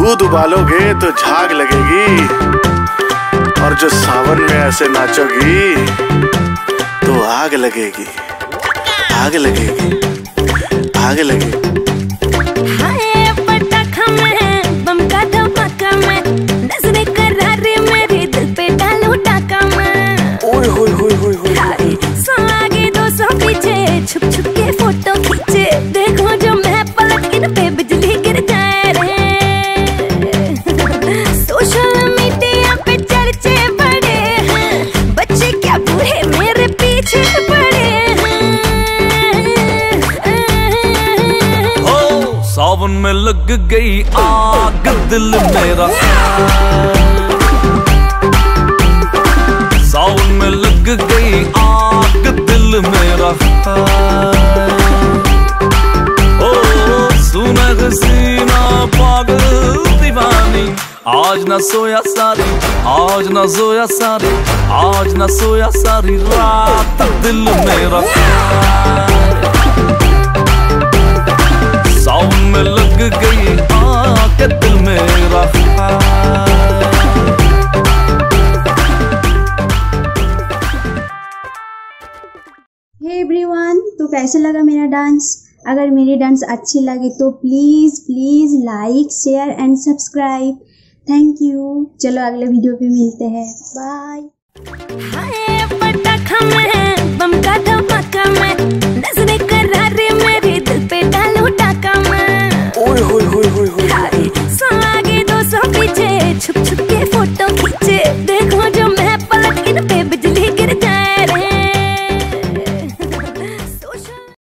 दूध उबालोगे तो झाग लगेगी। और जो सावन में ऐसे नाचोगी तो आग लगेगी। आग लगेगी। आग लगेगी। सावन में लग गई आग, दिल मेरा। सावन में लग गई आग, दिल मेरा। ओ सुना हसीना पागल दीवानी। आज ना सोया सारी, आज ना सोया सारी, आज ना सोया सारी, रात दिल मेरा। तो कैसे लगा मेरा डांस अगर मेरी डांस अच्छी लगी तो please please like share and subscribe thank you चलो अगले वीडियो पे मिलते हैं. बाय